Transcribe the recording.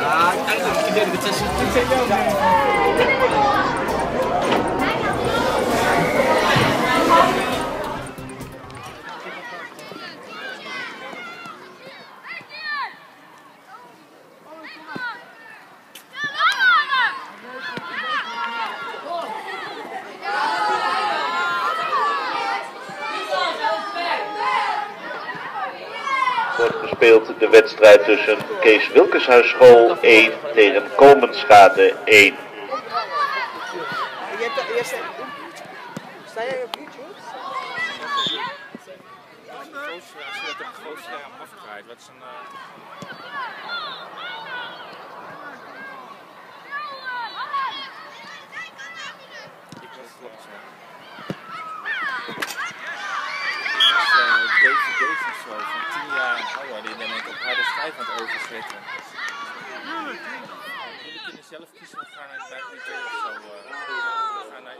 아, 딸도 기대는 진짜 실제 세경. Wordt gespeeld de wedstrijd tussen Kees Wilkeshuis School 1 tegen Komenschade 1. Je hebt de eerste. Sta jij op YouTube? Is een... eh, 5 aan het overzetten. Jullie kunnen zelf kiezen of gaan naar het buitenland of zo. Eh, gaan naar